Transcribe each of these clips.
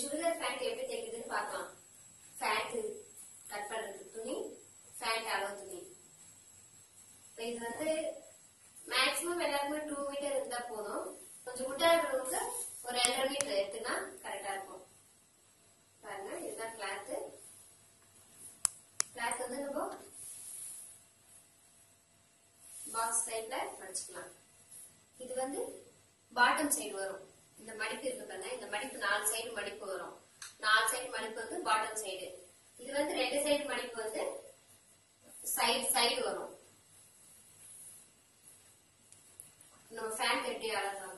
Churidar pant எப்படி தைக்குதுன்னு பார்க்கலாம். Pant cut பண்றது துணி பேண்ட் அளவு துணி. இது வந்து மேக்ஸிமம் எல்லாருமே டூ மீட்டர் இருந்தா போதும். கொஞ்சம் முட்டா இருக்கிறவங்க ஒரு ரெண்டரை மீட்டர் எடுத்துனா கரெக்டா இருக்கும். பாருங்க இதுதான் கிளாத் கிளாத் வந்து நம்ம பாக்ஸ் சைட்ல வச்சுக்கலாம். இது வந்து பாட்டம் சைடு வரும். இந்த மடிப்பு இருக்கு பாருங்க. இந்த மடிப்பு நாலு சைடு மடிப்பு வரும். நாலு சைடு மடிப்பு வந்து பாட்டம் சைடு இது வந்து ரெண்டு சைடு மடிப்பு வந்து சைடு சைடு வரும். நம்ம ஃபேன் கட்டி அழகாக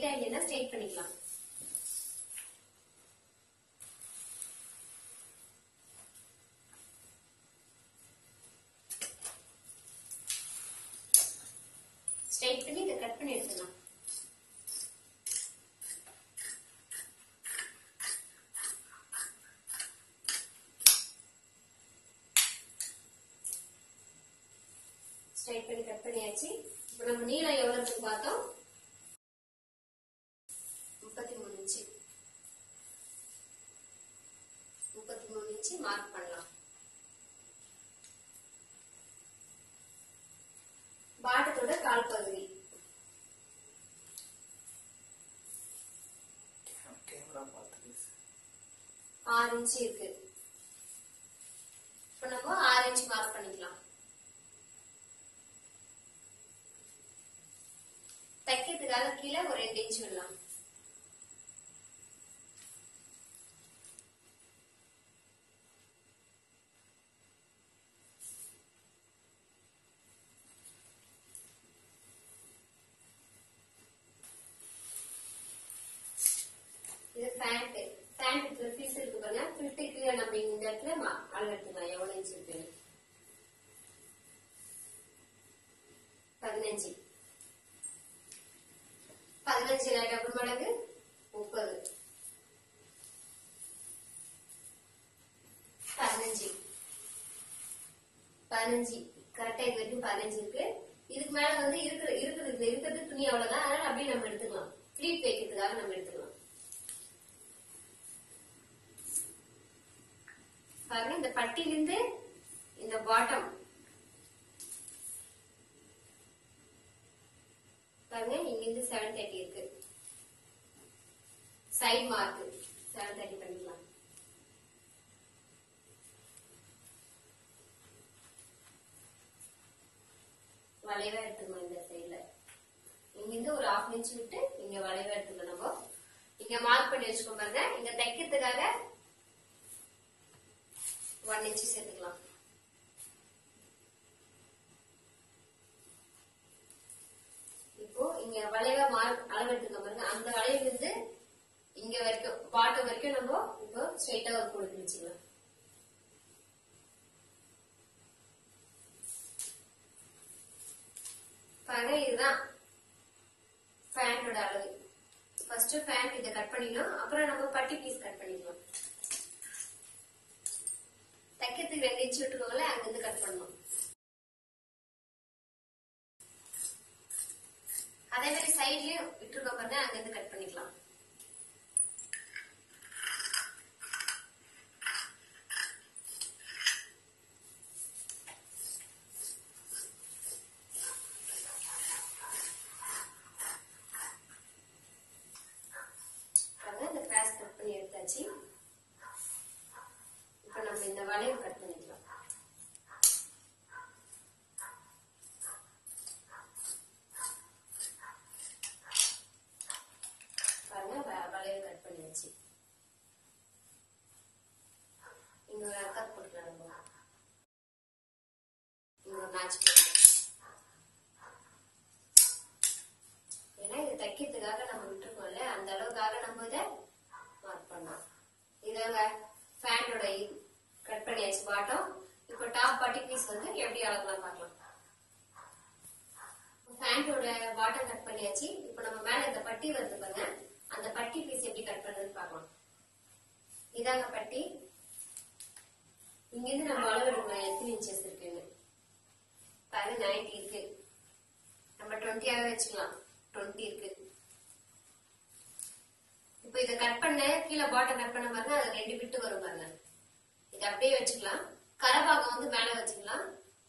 துணியை ஸ்ட்ரைட்டா இல்லைன்னா பண்ணிக்கலாம். ஸ்ட்ரைட் பண்ணி இதை கட் பண்ணி எடுத்துக்கலாம் ஸ்ட்ரைட் பண்ணி கட் பண்ணியாச்சு. இப்போ நம்ம நீளம் எவ்வளவு பார்த்தோம் இன்ச்சு மார்க் பண்ணலாம். பாட்டத்தோட கால் பகுதி ஆறு இன்ச்சு இருக்கு. இப்போ நம்ம ஆறு இன்ச் மார்க் பண்ணிக்கலாம். தைக்கிறதுக்காக கீழே ஒரு ரெண்டு இன்ச் விடலாம். பதினஞ்சு. பதினஞ்சு டபுள் மடங்கு முப்பது. பதினஞ்சு. பதினஞ்சு. கரெக்டா இது வரைக்கும் பதினஞ்சு இருக்கு. இதுக்கு மேல வந்து இருக்கிற இருக்கிறது இருக்கிறது துணி அவ்வளவுதான். அதனால அப்படியே நம்ம எடுத்துக்கலாம். ஃபிளீட் வைக்கிறதுக்காக நம்ம எடுத்துக்கலாம். பாருங்க இந்த பட்டியிலிருந்து இந்த பாட்டம் இது செவன் தேர்ட்டி இருக்கு. சைட் மார்க் செவன் தேர்ட்டி பண்ணிக்கலாம். வளைவா எடுத்துக்கணும் இந்த சைடுல இங்க இருந்து ஒரு ஹாஃப் இன்ச் விட்டு இங்க வளைவா எடுத்துக்கணும் நம்ம. இங்க மார்க் பண்ணி வச்சுக்கோ பாருங்க. இங்க தைக்கிறதுக்காக ஒன் இன்ச் சேர்த்துக்கலாம். பாட்டு வரைக்கும் நம்ம இப்போ ஸ்ட்ரைட்டா ஒரு கோடு கிழிச்சுக்கலாம் பாருங்க இதுதான். ஃபேனோட அளவு. ஃபர்ஸ்ட் ஃபேன் இதை கட் பண்ணிடலாம் அப்புறம் நம்ம பட்டி பீஸ் கட் பண்ணிக்கலாம். தைக்கிறதுக்கு ரெண்டு இன்ச்சு விட்டுருக்கோம்ல அங்கிருந்து கட் பண்ணணும். அதே மாதிரி சைட்லயும் விட்டுருக்க பாருங்க அங்கிருந்து கட் பண்ணிக்கலாம் பாருங்க இந்த கிராஸ் கட் வச்சு இப்ப நம்ம இந்த வளைவு கட் பண்ணிக்கலாம். பாருங்க வ- வளைவு கட் பண்ணியாச்சு. இங்க ஒரு அக்கா போட்டுக்கலாம் நம்ம. இங்க ஒரு மேட்ச் ஏன்னா இது தைக்கிறதுக்காக நம்ம விட்டுருக்கோம்ல அந்த அளவுக்காக நம்ம இதை மார்க் பண்ணோம் இதாங்க ஃபேனோட கட் பண்ணியாச்சு பாட்டம். இப்போ டாப் பட்டி பீஸ் வந்து எப்படி அளக்கலாம் பார்க்கலாம்? பேண்டோட பாட்டம் கட் பண்ணியாச்சு. இப்போ நம்ம மேல இந்த பட்டி வருது பாருங்க. அந்த பட்டி பீஸ் எப்படி கட் பண்றதுன்னு பார்க்கலாம். இதாங்க பட்டி. இங்கிருந்து நம்ம அளவு எடுக்கலாம். எத்தனை இன்ச்சஸ் இருக்குன்னு. பாரு நைன்டி இருக்கு. நம்ம டுவெண்ட்டியாக வச்சுக்கலாம். டுவெண்ட்டி இருக்கு. இப்போ இதை கட் பண்ண கீழே பாட்டம் கட் பண்ண பாருங்க அது ரெண்டு பிட்டு வரும் பாருங்க. இது அப்படியே வச்சுக்கலாம். கரபாகம் வந்து மேல வச்சுக்கலாம்.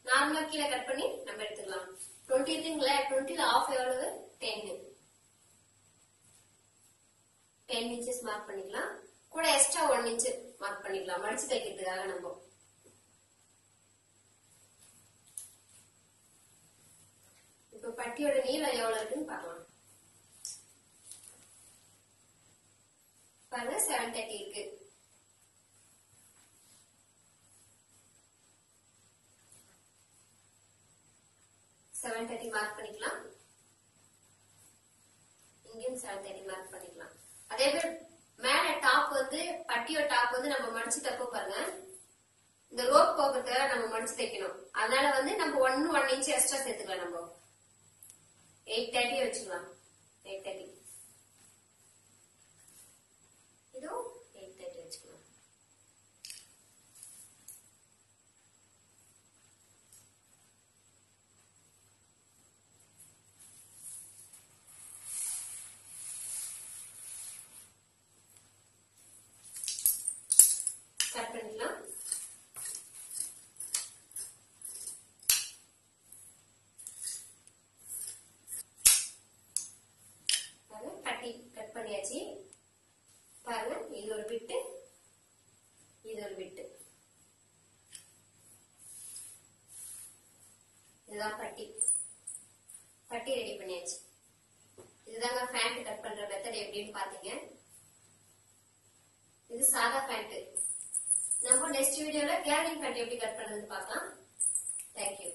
நார்மலா கீழே கட் பண்ணி நம்ம எடுத்துக்கலாம். டுவெண்ட்டி இருக்குங்களா டுவெண்ட்டில ஆஃப் எவ்வளவு? டென் டென் இன்ச்சஸ் மார்க் பண்ணிக்கலாம். கூட எக்ஸ்ட்ரா ஒன் இன்ச் மார்க் பண்ணிக்கலாம். மடிச்சு தைக்கிறதுக்காக நம்ம. இப்ப பட்டியோட நீளம் எவ்வளவு இருக்குன்னு பார்க்கலாம். பாருங்க செவன் தேர்ட்டி இருக்கு. செவன் தேர்ட்டி மார்க் பண்ணிக்கலாம். இங்கேயும் செவன் தேர்ட்டி மார்க் பண்ணிக்கலாம். அதே மாதிரி மேல டாப் வந்து பட்டியோ டாப் வந்து நம்ம மடிச்சு தப்ப பாருங்க. இந்த ரோப் போகிறதுக்காக நம்ம மடிச்சு தைக்கணும். அதனால வந்து நம்ம ஒன்னு ஒன் இன்ச் எக்ஸ்ட்ரா சேர்த்துக்கலாம் நம்ம. எயிட் தேர்ட்டியே வச்சுக்கலாம். எயிட் தேர்ட்டி இதுவும் எயிட் தேர்ட்டி வச்சுக்கலாம். கட்டி கட் பண்ணியாச்சு. பாருங்க இது ஒரு பிட்டு இது ஒரு பிட்டு. இதுதான் பட்டி. பட்டி ரெடி பண்ணியாச்சு. இதுதாங்க பேண்ட் கட் பண்ற மெத்தட் எப்படின்னு பாத்தீங்க. இது சாதா பேண்ட் நம்ம நெக்ஸ்ட் வீடியோல கேரிங் பேண்ட் எப்படி கட் பண்றதுன்னு பார்க்கலாம். தேங்க்யூ